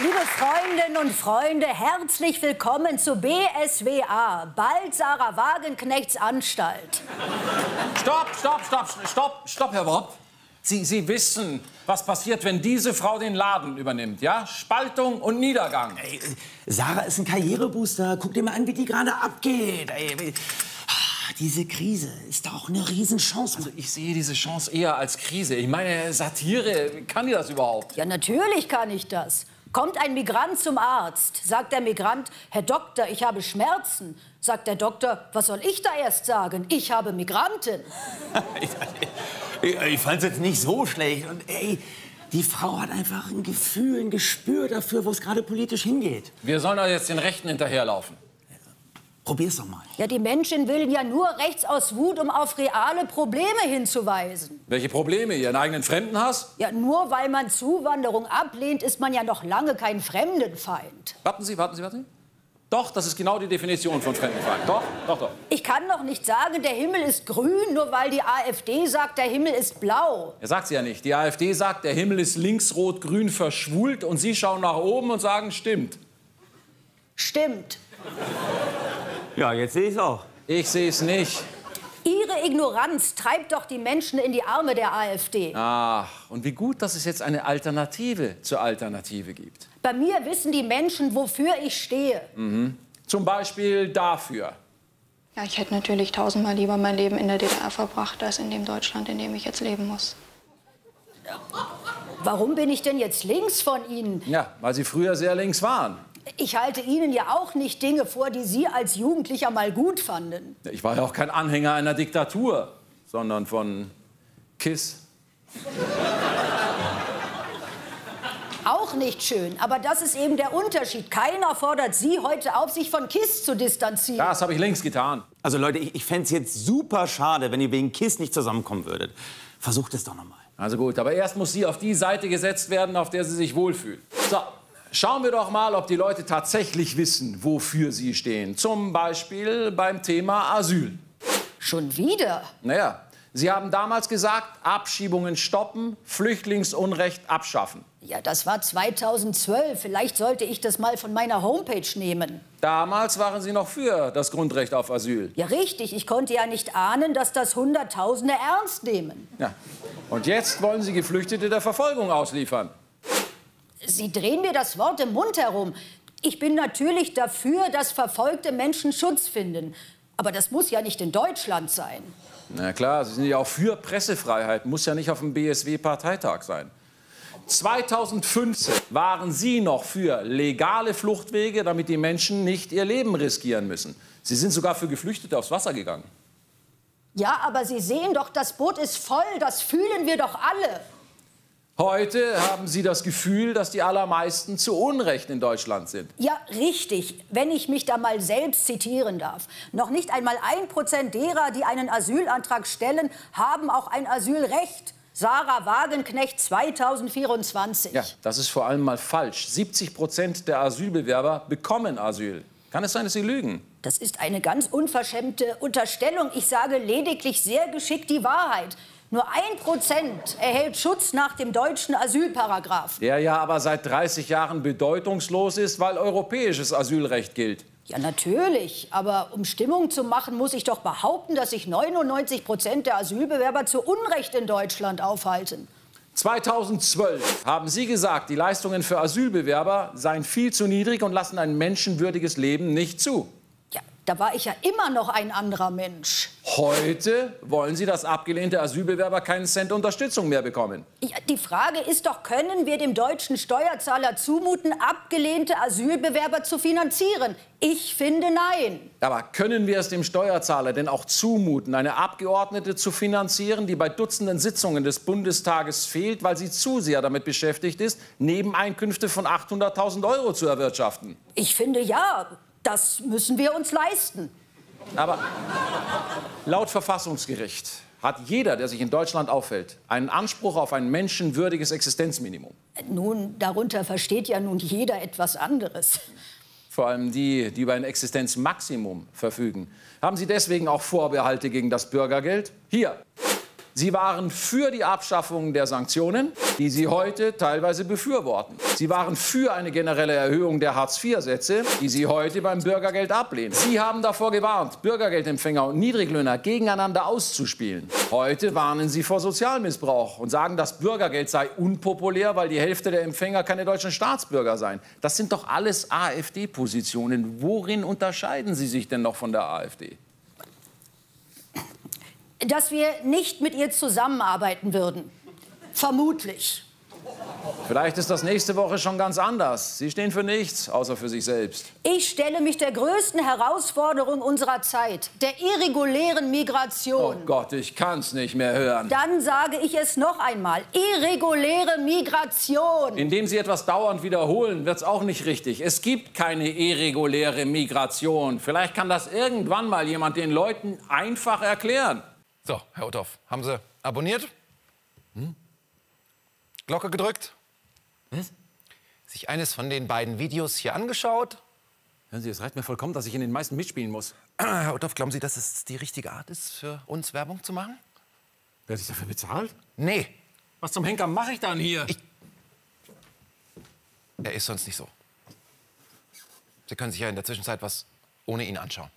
Liebe Freundinnen und Freunde, herzlich willkommen zu BSWA, bald Sarah Wagenknechts Anstalt. Stopp, stopp, stopp, stopp, stopp, Herr Wopp. Sie, Sie wissen, was passiert, wenn diese Frau den Laden übernimmt, ja? Spaltung und Niedergang. Ey, Sarah ist ein Karrierebooster. Guck dir mal an, wie die gerade abgeht. Ey, ah, diese Krise ist doch eine Riesenchance. Also ich sehe diese Chance eher als Krise. Ich meine, Satire, kann die das überhaupt? Ja, natürlich kann ich das. Kommt ein Migrant zum Arzt, sagt der Migrant, Herr Doktor, ich habe Schmerzen. Sagt der Doktor, was soll ich da erst sagen? Ich habe Migranten. ich, ich fand's jetzt nicht so schlecht. Und ey, die Frau hat einfach ein Gefühl, ein Gespür dafür, wo es gerade politisch hingeht. Wir sollen doch jetzt den Rechten hinterherlaufen. Probier's doch mal. Ja, die Menschen wählen ja nur rechts aus Wut, um auf reale Probleme hinzuweisen. Welche Probleme? Ihren eigenen Fremdenhass? Ja, nur weil man Zuwanderung ablehnt, ist man ja noch lange kein Fremdenfeind. Warten Sie, warten Sie, warten Sie. Doch, das ist genau die Definition von Fremdenfeind. Doch, doch, doch. Ich kann doch nicht sagen, der Himmel ist grün, nur weil die AfD sagt, der Himmel ist blau. Er sagt sie ja nicht. Die AfD sagt, der Himmel ist links-rot-grün verschwult und Sie schauen nach oben und sagen, stimmt. Stimmt. Ja, jetzt sehe ich es auch. Ich sehe es nicht. Ihre Ignoranz treibt doch die Menschen in die Arme der AfD. Ach, und wie gut, dass es jetzt eine Alternative zur Alternative gibt. Bei mir wissen die Menschen, wofür ich stehe. Mhm. Zum Beispiel dafür. Ja, ich hätte natürlich tausendmal lieber mein Leben in der DDR verbracht, als in dem Deutschland, in dem ich jetzt leben muss. Warum bin ich denn jetzt links von Ihnen? Ja, weil Sie früher sehr links waren. Ich halte Ihnen ja auch nicht Dinge vor, die Sie als Jugendlicher mal gut fanden. Ich war ja auch kein Anhänger einer Diktatur, sondern von KISS. Auch nicht schön, aber das ist eben der Unterschied. Keiner fordert Sie heute auf, sich von KISS zu distanzieren. Das habe ich längst getan. Also Leute, ich, ich fände es jetzt super schade, wenn ihr wegen KISS nicht zusammenkommen würdet. Versucht es doch noch mal. Also gut, aber erst muss sie auf die Seite gesetzt werden, auf der sie sich wohlfühlt. So, Schauen wir doch mal, ob die Leute tatsächlich wissen, wofür sie stehen. Zum Beispiel beim Thema Asyl. Schon wieder? Naja, Sie haben damals gesagt, Abschiebungen stoppen, Flüchtlingsunrecht abschaffen. Ja, das war 2012. Vielleicht sollte ich das mal von meiner Homepage nehmen. Damals waren Sie noch für das Grundrecht auf Asyl. Ja, richtig. Ich konnte ja nicht ahnen, dass das Hunderttausende ernst nehmen. Ja. Und jetzt wollen Sie Geflüchtete der Verfolgung ausliefern. Sie drehen mir das Wort im Mund herum. Ich bin natürlich dafür, dass verfolgte Menschen Schutz finden. Aber das muss ja nicht in Deutschland sein. Na klar, Sie sind ja auch für Pressefreiheit. Muss ja nicht auf dem BSW-Parteitag sein. 2015 waren Sie noch für legale Fluchtwege, damit die Menschen nicht ihr Leben riskieren müssen. Sie sind sogar für Geflüchtete aufs Wasser gegangen. Ja, aber Sie sehen doch, das Boot ist voll. Das fühlen wir doch alle. Heute haben Sie das Gefühl, dass die allermeisten zu Unrecht in Deutschland sind. Ja, richtig. Wenn ich mich da mal selbst zitieren darf. Noch nicht einmal ein Prozent derer, die einen Asylantrag stellen, haben auch ein Asylrecht. Sarah Wagenknecht 2024. Ja, das ist vor allem mal falsch. 70 Prozent der Asylbewerber bekommen Asyl. Kann es sein, dass Sie lügen? Das ist eine ganz unverschämte Unterstellung. Ich sage lediglich sehr geschickt die Wahrheit. Nur ein Prozent erhält Schutz nach dem deutschen Asylparagraph. Der ja aber seit 30 Jahren bedeutungslos ist, weil europäisches Asylrecht gilt. Ja, natürlich. Aber um Stimmung zu machen, muss ich doch behaupten, dass sich 99 Prozent der Asylbewerber zu Unrecht in Deutschland aufhalten. 2012 haben Sie gesagt, die Leistungen für Asylbewerber seien viel zu niedrig und lassen ein menschenwürdiges Leben nicht zu. Da war ich ja immer noch ein anderer Mensch. Heute wollen Sie, dass abgelehnte Asylbewerber keinen Cent Unterstützung mehr bekommen. Ja, die Frage ist doch, können wir dem deutschen Steuerzahler zumuten, abgelehnte Asylbewerber zu finanzieren? Ich finde nein. Aber können wir es dem Steuerzahler denn auch zumuten, eine Abgeordnete zu finanzieren, die bei Dutzenden Sitzungen des Bundestages fehlt, weil sie zu sehr damit beschäftigt ist, Nebeneinkünfte von 800.000 Euro zu erwirtschaften? Ich finde ja. Das müssen wir uns leisten. Aber laut Verfassungsgericht hat jeder, der sich in Deutschland aufhält, einen Anspruch auf ein menschenwürdiges Existenzminimum. Nun, darunter versteht ja nun jeder etwas anderes. Vor allem die, die über ein Existenzmaximum verfügen. Haben Sie deswegen auch Vorbehalte gegen das Bürgergeld? Hier. Sie waren für die Abschaffung der Sanktionen, die Sie heute teilweise befürworten. Sie waren für eine generelle Erhöhung der Hartz-IV-Sätze, die Sie heute beim Bürgergeld ablehnen. Sie haben davor gewarnt, Bürgergeldempfänger und Niedriglöhner gegeneinander auszuspielen. Heute warnen Sie vor Sozialmissbrauch und sagen, das Bürgergeld sei unpopulär, weil die Hälfte der Empfänger keine deutschen Staatsbürger seien. Das sind doch alles AfD-Positionen. Worin unterscheiden Sie sich denn noch von der AfD? Dass wir nicht mit ihr zusammenarbeiten würden. Vermutlich. Vielleicht ist das nächste Woche schon ganz anders. Sie stehen für nichts, außer für sich selbst. Ich stelle mich der größten Herausforderung unserer Zeit, der irregulären Migration. Oh Gott, ich kann's nicht mehr hören. Dann sage ich es noch einmal. Irreguläre Migration. Indem Sie etwas dauernd wiederholen, wird's auch nicht richtig. Es gibt keine irreguläre Migration. Vielleicht kann das irgendwann mal jemand den Leuten einfach erklären. So, Herr Uthoff, haben Sie abonniert? Hm? Glocke gedrückt? Was? Sich eines von den beiden Videos hier angeschaut? Hören Sie, es reicht mir vollkommen, dass ich in den meisten mitspielen muss. Herr Uthoff, glauben Sie, dass es die richtige Art ist, für uns Werbung zu machen? Werde ich dafür bezahlt? Nee, Was zum Henker mache ich dann hier? Ich- er ist sonst nicht so. Sie können sich ja in der Zwischenzeit was ohne ihn anschauen.